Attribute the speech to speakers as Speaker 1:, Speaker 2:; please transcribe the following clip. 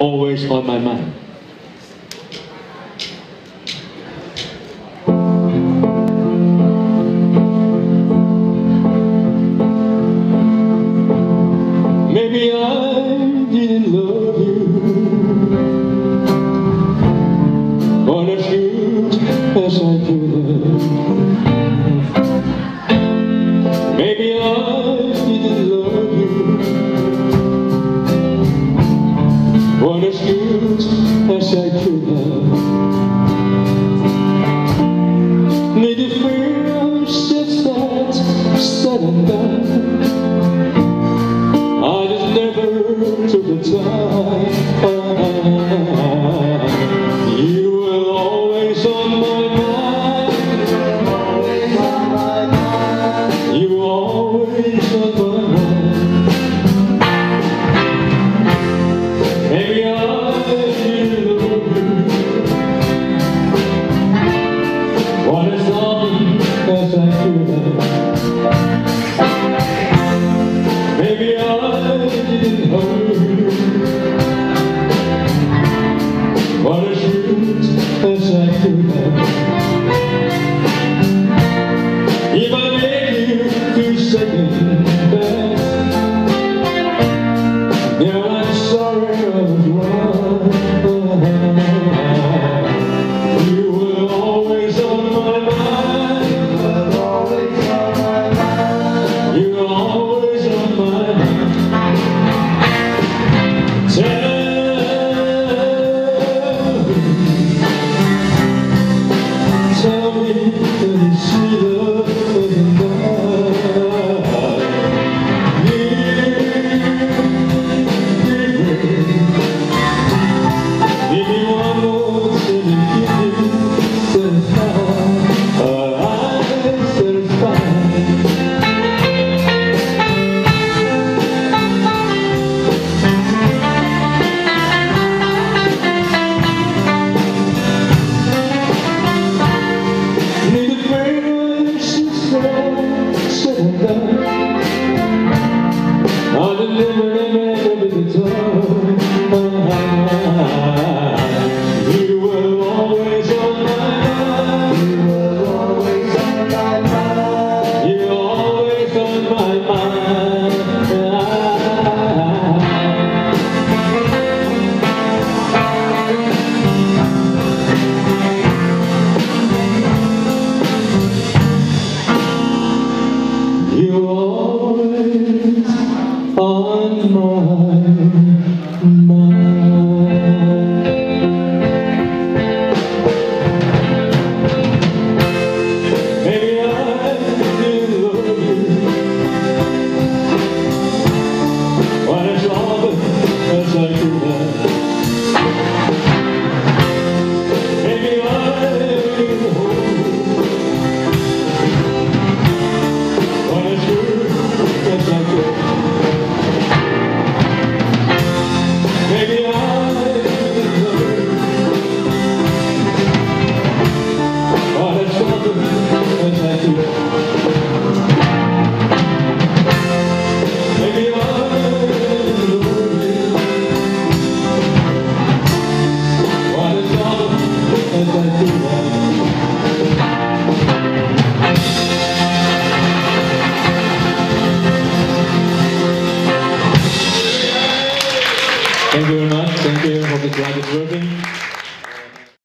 Speaker 1: always on my mind. as good as I could have. Made it feel so sad, sad and bad. delivered Thank you very much. Thank you. Hope the drive is working.